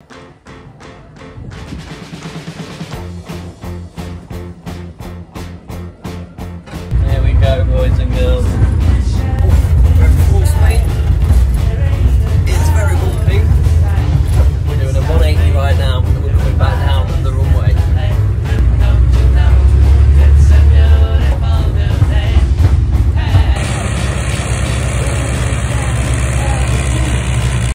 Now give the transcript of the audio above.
There we go, boys and.